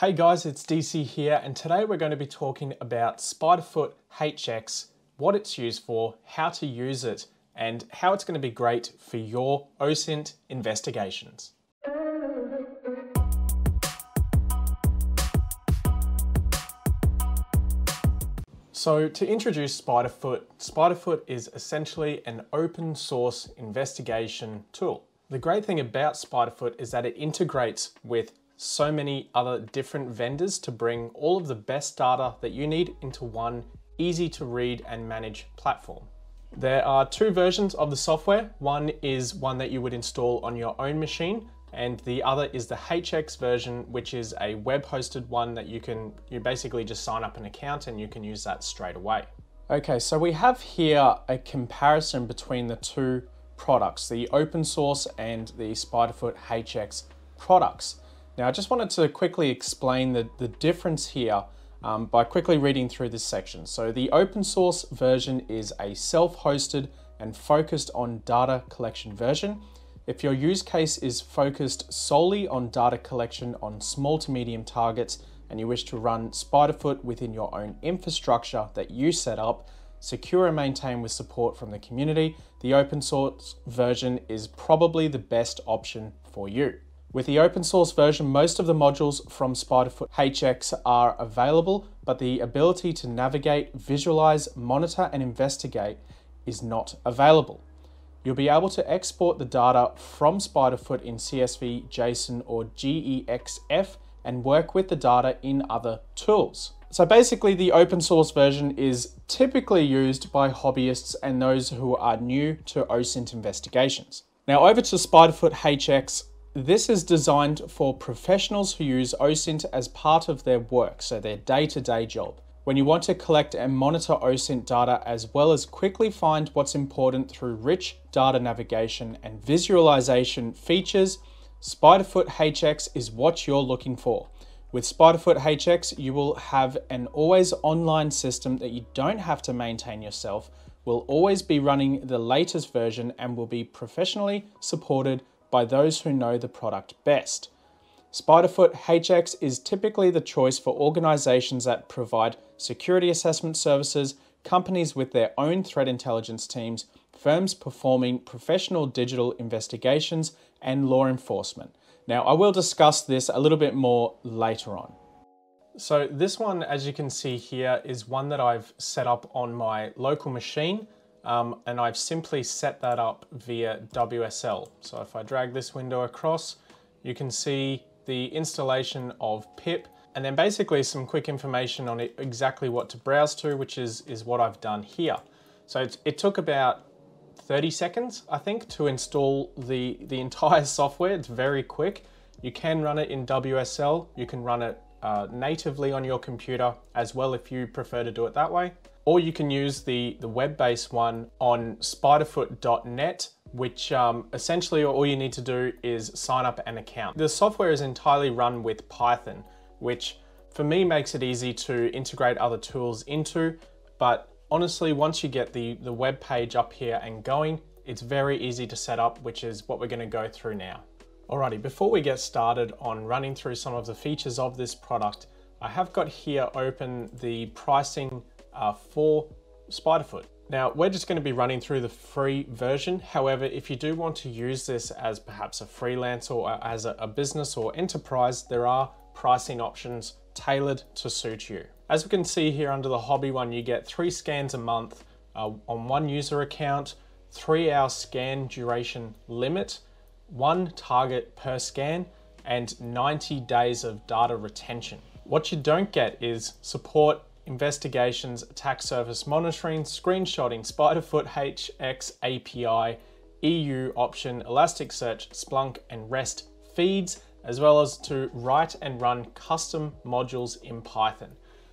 Hey guys, it's DC here, and today we're going to be talking about Spiderfoot HX, what it's used for, how to use it, and how it's going to be great for your OSINT investigations. So to introduce Spiderfoot, Spiderfoot is essentially an open source investigation tool. The great thing about Spiderfoot is that it integrates with so many other different vendors to bring all of the best data that you need into one easy to read and manage platform. There are two versions of the software. One is one that you would install on your own machine and the other is the HX version, which is a web hosted one that you can, you basically just sign up an account and you can use that straight away. Okay, so we have here a comparison between the two products, the open source and the Spiderfoot HX products. Now, I just wanted to quickly explain the, the difference here um, by quickly reading through this section. So the open source version is a self-hosted and focused on data collection version. If your use case is focused solely on data collection on small to medium targets and you wish to run Spiderfoot within your own infrastructure that you set up, secure and maintain with support from the community, the open source version is probably the best option for you. With the open source version, most of the modules from Spiderfoot HX are available, but the ability to navigate, visualize, monitor, and investigate is not available. You'll be able to export the data from Spiderfoot in CSV, JSON, or GEXF and work with the data in other tools. So basically the open source version is typically used by hobbyists and those who are new to OSINT investigations. Now over to Spiderfoot HX, this is designed for professionals who use OSINT as part of their work, so their day-to-day -day job. When you want to collect and monitor OSINT data as well as quickly find what's important through rich data navigation and visualization features, Spiderfoot HX is what you're looking for. With Spiderfoot HX, you will have an always online system that you don't have to maintain yourself, will always be running the latest version and will be professionally supported by those who know the product best. Spiderfoot HX is typically the choice for organizations that provide security assessment services, companies with their own threat intelligence teams, firms performing professional digital investigations, and law enforcement. Now, I will discuss this a little bit more later on. So this one, as you can see here, is one that I've set up on my local machine um, and I've simply set that up via WSL. So if I drag this window across, you can see the installation of pip and then basically some quick information on it, exactly what to browse to, which is, is what I've done here. So it, it took about 30 seconds, I think, to install the, the entire software. It's very quick. You can run it in WSL. You can run it uh, natively on your computer as well if you prefer to do it that way or you can use the, the web-based one on spiderfoot.net which um, essentially all you need to do is sign up an account. The software is entirely run with Python, which for me makes it easy to integrate other tools into, but honestly, once you get the, the web page up here and going, it's very easy to set up, which is what we're gonna go through now. Alrighty, before we get started on running through some of the features of this product, I have got here open the pricing uh, for Spiderfoot. Now, we're just going to be running through the free version. However, if you do want to use this as perhaps a freelance or as a business or enterprise, there are pricing options tailored to suit you. As we can see here under the hobby one, you get three scans a month uh, on one user account, three hour scan duration limit, one target per scan, and 90 days of data retention. What you don't get is support investigations, attack surface monitoring, screenshotting, Spiderfoot HX API, EU option, Elasticsearch, Splunk, and REST feeds, as well as to write and run custom modules in Python.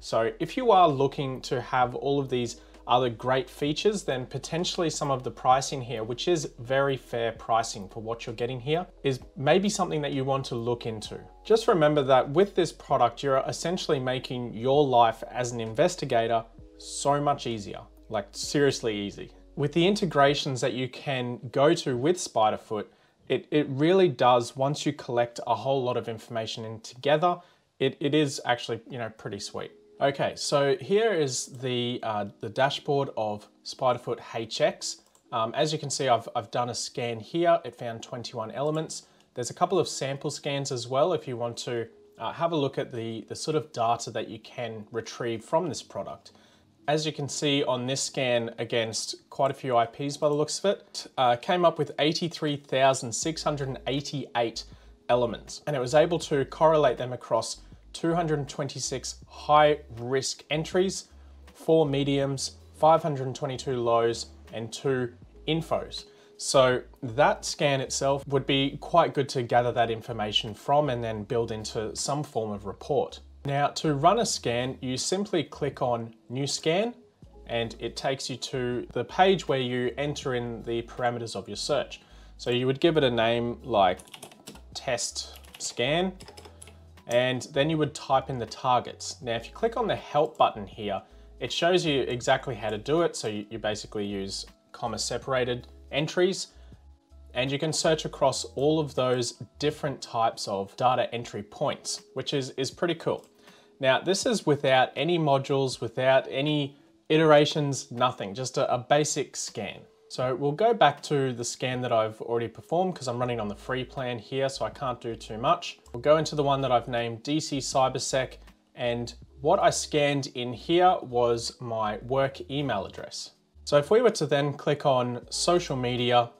So if you are looking to have all of these other great features, then potentially some of the pricing here, which is very fair pricing for what you're getting here, is maybe something that you want to look into. Just remember that with this product, you're essentially making your life as an investigator so much easier, like seriously easy. With the integrations that you can go to with Spiderfoot, it, it really does, once you collect a whole lot of information in together, it, it is actually, you know, pretty sweet. Okay, so here is the, uh, the dashboard of Spiderfoot HX. Um, as you can see, I've, I've done a scan here. It found 21 elements. There's a couple of sample scans as well if you want to uh, have a look at the, the sort of data that you can retrieve from this product. As you can see on this scan against quite a few IPs by the looks of it, uh, came up with 83,688 elements and it was able to correlate them across 226 high risk entries, four mediums, 522 lows, and two infos. So that scan itself would be quite good to gather that information from and then build into some form of report. Now to run a scan, you simply click on new scan and it takes you to the page where you enter in the parameters of your search. So you would give it a name like test scan and then you would type in the targets. Now, if you click on the help button here, it shows you exactly how to do it. So you, you basically use comma separated entries and you can search across all of those different types of data entry points, which is, is pretty cool. Now, this is without any modules, without any iterations, nothing, just a, a basic scan. So we'll go back to the scan that I've already performed because I'm running on the free plan here, so I can't do too much. We'll go into the one that I've named DC Cybersec, and what I scanned in here was my work email address. So if we were to then click on social media,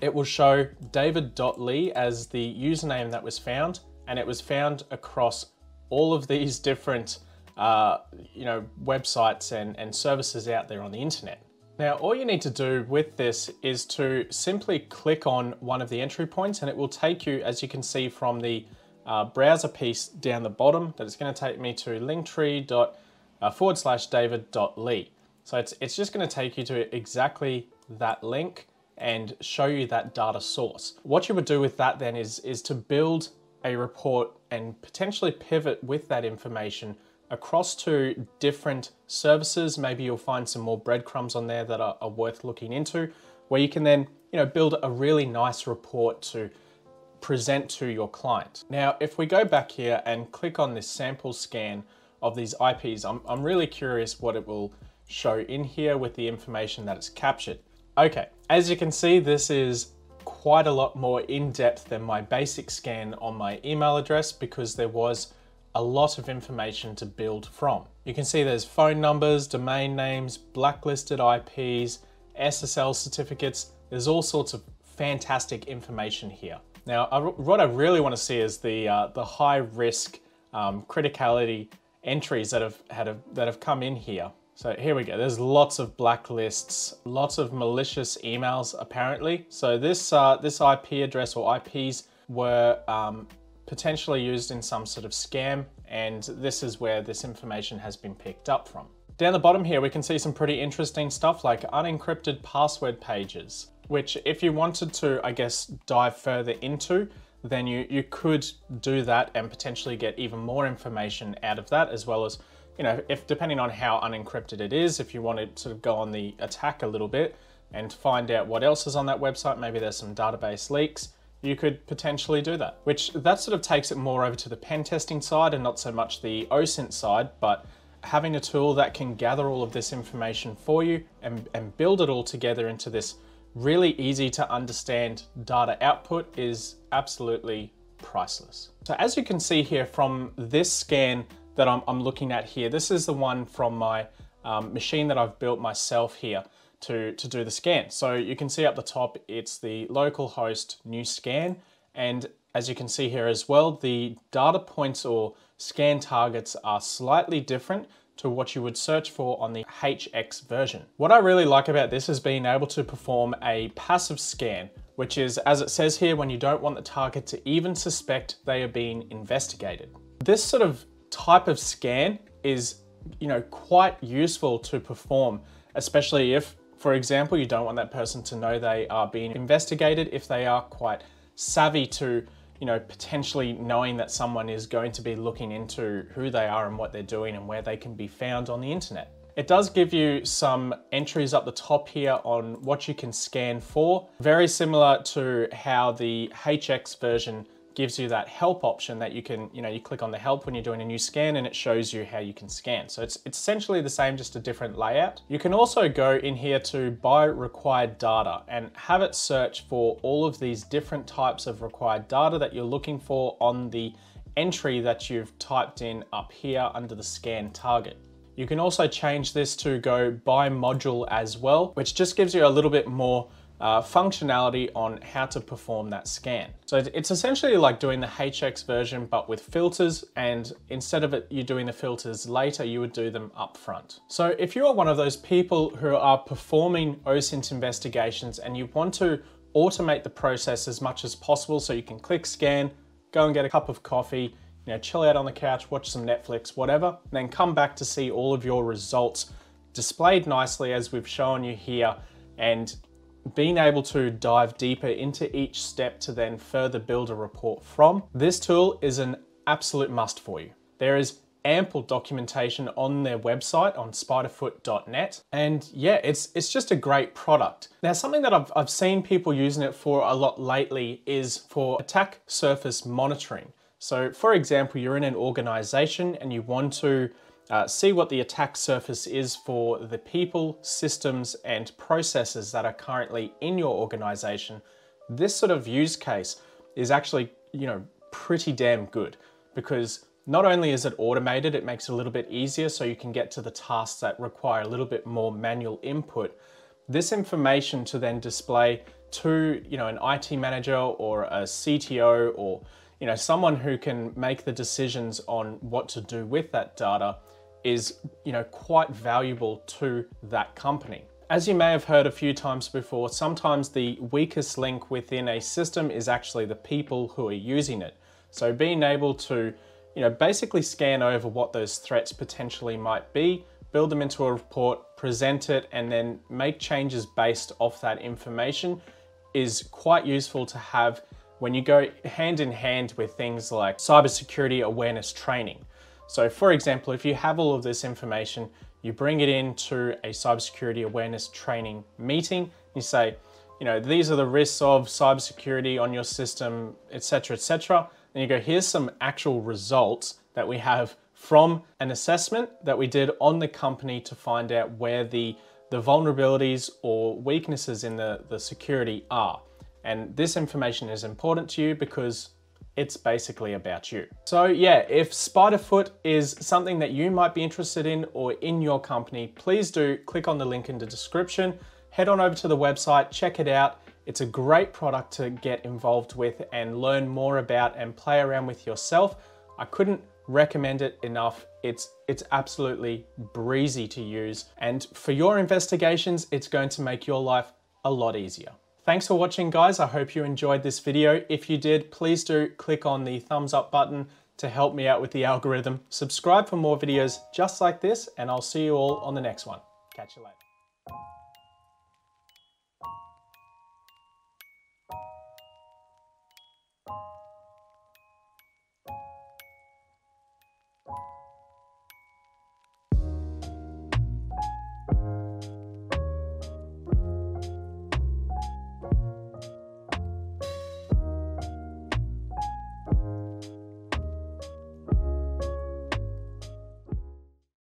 it will show david.lee as the username that was found, and it was found across all of these different uh, you know, websites and, and services out there on the internet. Now, all you need to do with this is to simply click on one of the entry points and it will take you, as you can see from the uh, browser piece down the bottom, that it's gonna take me to linktree uh, forward slash david.lee. So it's, it's just gonna take you to exactly that link and show you that data source. What you would do with that then is, is to build a report and potentially pivot with that information across to different services. Maybe you'll find some more breadcrumbs on there that are, are, worth looking into, where you can then you know, build a really nice report to present to your client. Now, if we go back here and click on this sample scan of these IPs, I'm, I'm really curious what it will show in here with the information that it's captured. Okay, as you can see, this is quite a lot more in-depth than my basic scan on my email address because there was a lot of information to build from. You can see there's phone numbers, domain names, blacklisted IPs, SSL certificates. There's all sorts of fantastic information here. Now, I, what I really want to see is the, uh, the high risk um, criticality entries that have, had a, that have come in here. So here we go. There's lots of blacklists, lots of malicious emails apparently. So this, uh, this IP address or IPs were um, potentially used in some sort of scam, and this is where this information has been picked up from. Down the bottom here, we can see some pretty interesting stuff like unencrypted password pages, which if you wanted to, I guess, dive further into, then you, you could do that and potentially get even more information out of that, as well as, you know, if depending on how unencrypted it is, if you want to sort of go on the attack a little bit and find out what else is on that website, maybe there's some database leaks, you could potentially do that. Which that sort of takes it more over to the pen testing side and not so much the OSINT side, but having a tool that can gather all of this information for you and, and build it all together into this really easy to understand data output is absolutely priceless. So as you can see here from this scan that I'm, I'm looking at here, this is the one from my um, machine that I've built myself here to, to do the scan. So you can see up the top, it's the local host new scan. And as you can see here as well, the data points or scan targets are slightly different to what you would search for on the HX version. What I really like about this is being able to perform a passive scan, which is, as it says here, when you don't want the target to even suspect they are being investigated. This sort of type of scan is, you know, quite useful to perform, especially if for example, you don't want that person to know they are being investigated if they are quite savvy to, you know, potentially knowing that someone is going to be looking into who they are and what they're doing and where they can be found on the internet. It does give you some entries up the top here on what you can scan for, very similar to how the HX version gives you that help option that you can, you know, you click on the help when you're doing a new scan and it shows you how you can scan. So it's, it's essentially the same, just a different layout. You can also go in here to by required data and have it search for all of these different types of required data that you're looking for on the entry that you've typed in up here under the scan target. You can also change this to go by module as well, which just gives you a little bit more uh, functionality on how to perform that scan. So it's essentially like doing the HX version, but with filters. And instead of it, you doing the filters later, you would do them up front. So if you are one of those people who are performing OSINT investigations and you want to automate the process as much as possible so you can click scan, go and get a cup of coffee, you know, chill out on the couch, watch some Netflix, whatever, and then come back to see all of your results displayed nicely as we've shown you here and being able to dive deeper into each step to then further build a report from. This tool is an absolute must for you. There is ample documentation on their website on spiderfoot.net. And yeah, it's, it's just a great product. Now, something that I've, I've seen people using it for a lot lately is for attack surface monitoring. So for example, you're in an organization and you want to uh, see what the attack surface is for the people, systems, and processes that are currently in your organization. This sort of use case is actually, you know, pretty damn good because not only is it automated, it makes it a little bit easier so you can get to the tasks that require a little bit more manual input. This information to then display to, you know, an IT manager or a CTO or, you know, someone who can make the decisions on what to do with that data is, you know, quite valuable to that company. As you may have heard a few times before, sometimes the weakest link within a system is actually the people who are using it. So being able to you know, basically scan over what those threats potentially might be, build them into a report, present it, and then make changes based off that information is quite useful to have when you go hand in hand with things like cybersecurity awareness training. So for example, if you have all of this information, you bring it into a cybersecurity awareness training meeting, you say, you know, these are the risks of cybersecurity on your system, etc., etc and you go, here's some actual results that we have from an assessment that we did on the company to find out where the, the vulnerabilities or weaknesses in the, the security are. And this information is important to you because it's basically about you. So yeah, if Spiderfoot is something that you might be interested in or in your company, please do click on the link in the description, head on over to the website, check it out, it's a great product to get involved with and learn more about and play around with yourself. I couldn't recommend it enough. It's, it's absolutely breezy to use. And for your investigations, it's going to make your life a lot easier. Thanks for watching guys. I hope you enjoyed this video. If you did, please do click on the thumbs up button to help me out with the algorithm. Subscribe for more videos just like this and I'll see you all on the next one. Catch you later.